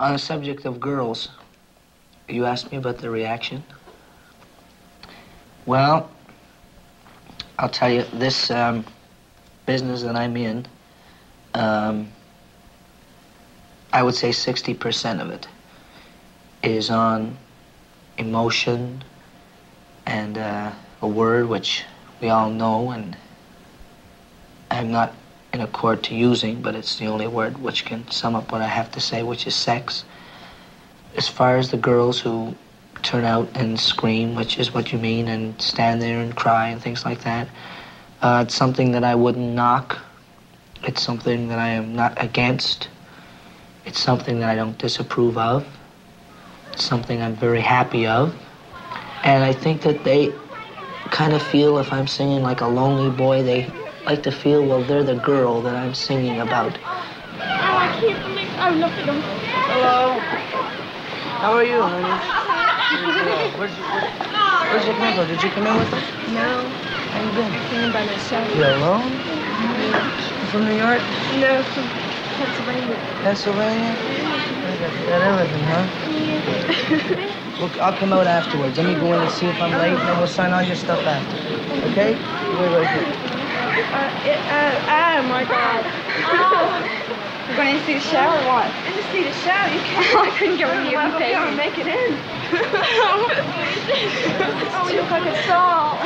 On the subject of girls, you asked me about the reaction. Well, I'll tell you, this um, business that I'm in, um, I would say 60% of it is on emotion and uh, a word which we all know and I'm not in accord to using, but it's the only word which can sum up what I have to say, which is sex. As far as the girls who turn out and scream, which is what you mean, and stand there and cry and things like that, uh, it's something that I wouldn't knock. It's something that I am not against. It's something that I don't disapprove of. It's something I'm very happy of. And I think that they kind of feel if I'm singing like a lonely boy, they like to feel, well, they're the girl that I'm singing about. Oh, I can't believe I look at them. Hello. How are you, honey? Where's, where, where's your grandpa? Did you come in with us? No. How you been? I came in by myself. You alone? Yeah. You from New York? No, from Pennsylvania. Pennsylvania? You got everything, huh? Yeah. Look, I'll come out afterwards. Let me go in and see if I'm late, and then we'll sign all your stuff after. Okay? Wait right here. Uh, it, uh, oh my God. Oh. You're going to see the show or what? In to see the show. You can't. I couldn't go in here. Well, I hope make it in. oh, you look like a doll.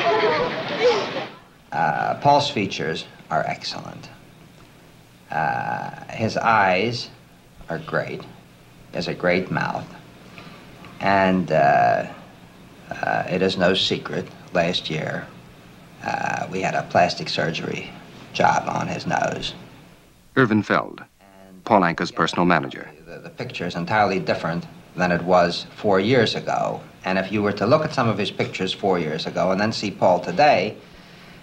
Uh, Paul's features are excellent. Uh, his eyes are great. He has a great mouth. And uh, uh it is no secret, last year uh, we had a plastic surgery job on his nose. Irvin Feld, Paul Anka's personal manager. The, the picture is entirely different than it was four years ago. And if you were to look at some of his pictures four years ago and then see Paul today,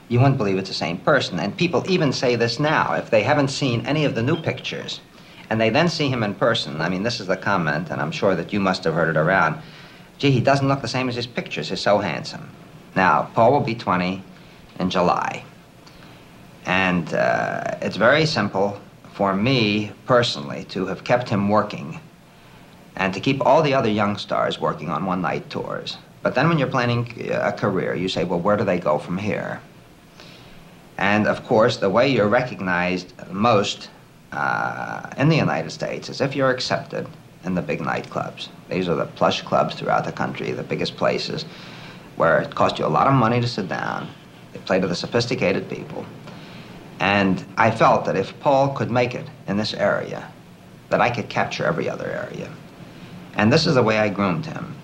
you wouldn't believe it's the same person. And people even say this now. If they haven't seen any of the new pictures and they then see him in person, I mean, this is the comment, and I'm sure that you must have heard it around. Gee, he doesn't look the same as his pictures. He's so handsome. Now, Paul will be 20 in July. And uh, it's very simple for me personally to have kept him working and to keep all the other young stars working on one night tours. But then when you're planning a career, you say, well, where do they go from here? And of course, the way you're recognized most uh, in the United States is if you're accepted in the big nightclubs. These are the plush clubs throughout the country, the biggest places, where it costs you a lot of money to sit down, they play to the sophisticated people. And I felt that if Paul could make it in this area, that I could capture every other area. And this is the way I groomed him,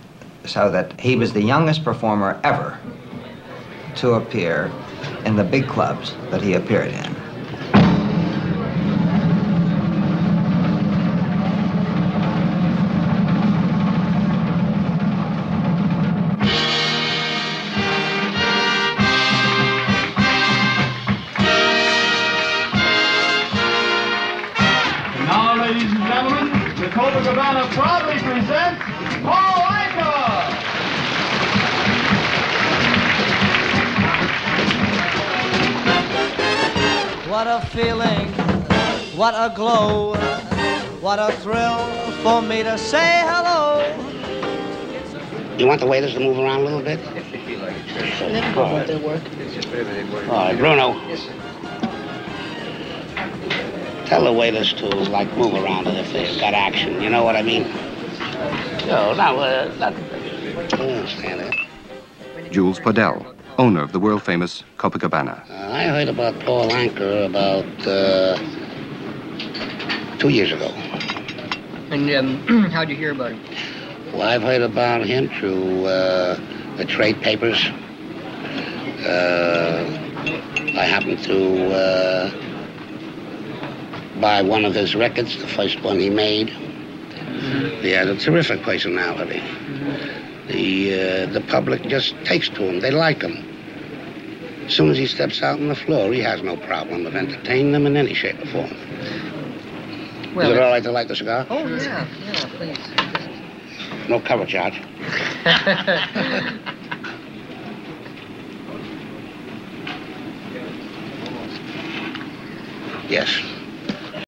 so that he was the youngest performer ever to appear in the big clubs that he appeared in. Copacabana proudly presents Paul Anka. What a feeling, what a glow, what a thrill for me to say hello. You want the waiters to move around a little bit? If you feel like it. Sure. Never go about their work. All right, Bruno. Tell the waiters to, like, move around if they've got action. You know what I mean? No, no, uh, not... I understand it. Jules Podell, owner of the world-famous Copacabana. Uh, I heard about Paul Anka about uh, two years ago. And um, how'd you hear about him? Well, I've heard about him through uh, the trade papers. Uh, I happened to buy one of his records, the first one he made. He had a terrific personality. The, uh, the public just takes to him. They like him. As soon as he steps out on the floor, he has no problem of entertaining them in any shape or form. Well, Is it all right to light the cigar? Oh, yeah, yeah, please. No cover charge. yes.